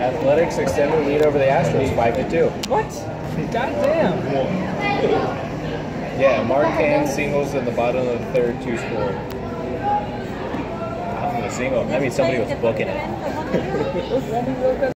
Athletics extended lead over the Astros, five to two. What? Goddamn. Yeah, Mark Marquand singles in the bottom of the third, two score. I'm a single. I mean, somebody was booking it.